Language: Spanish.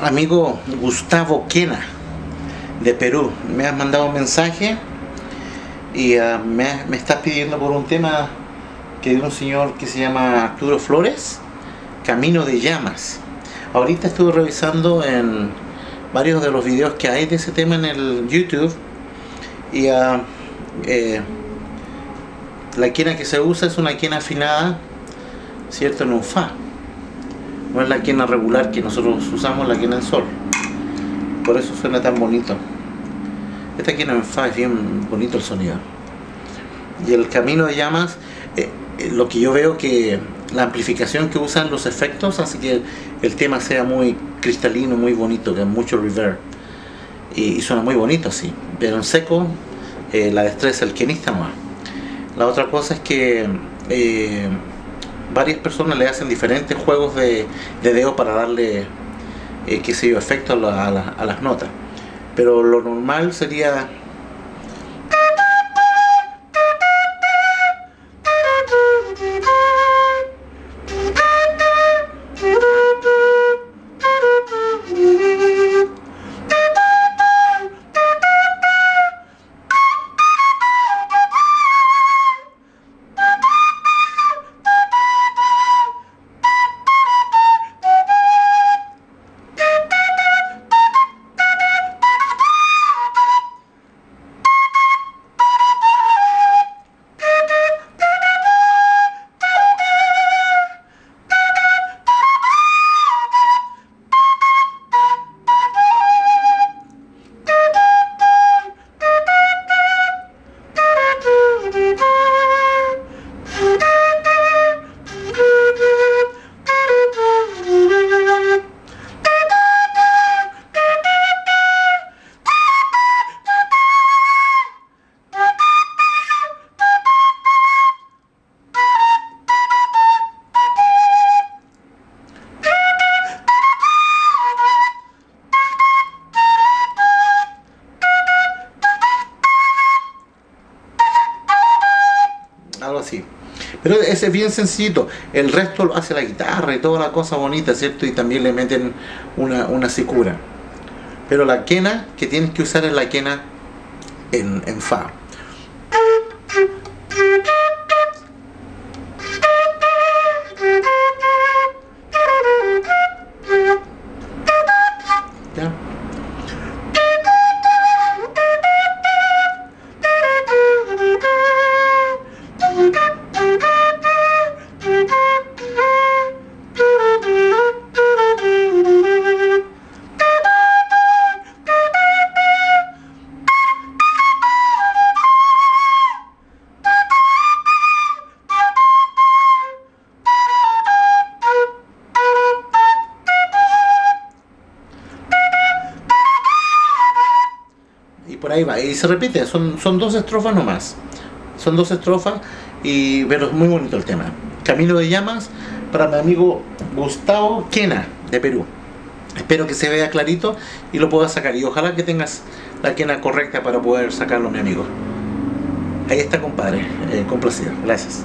amigo Gustavo Quena de Perú. Me has mandado un mensaje y uh, me, me estás pidiendo por un tema que de un señor que se llama Arturo Flores, Camino de Llamas. Ahorita estuve revisando en varios de los videos que hay de ese tema en el YouTube y uh, eh, la quena que se usa es una quena afinada, ¿cierto? En un Fa. No es la quena regular que nosotros usamos, la quena en Sol. Por eso suena tan bonito. Esta quena en Fa es bien bonito el sonido. Y el camino de llamas, eh, eh, lo que yo veo que la amplificación que usan los efectos hace que el tema sea muy cristalino, muy bonito, que mucho reverb. Y, suena muy bonito así. Pero en seco, eh, la destreza el quenista más. La otra cosa es que varias personas le hacen diferentes juegos de, de dedo para darle, eh, qué sé yo, efecto a, la, a, la, a las notas. Pero lo normal sería Pero ese es bien sencillito. El resto lo hace la guitarra y toda la cosa bonita, ¿cierto? Y también le meten una, una sicura. Pero la quena que tienes que usar es la quena en, en Fa. Por ahí va, y se repite, son, son dos estrofas nomás, son dos estrofas, y, pero es muy bonito el tema. Camino de Llamas para mi amigo Gustavo Quena, de Perú. Espero que se vea clarito y lo puedas sacar, y ojalá que tengas la quena correcta para poder sacarlo, mi amigo. Ahí está, compadre, eh, complacido, gracias.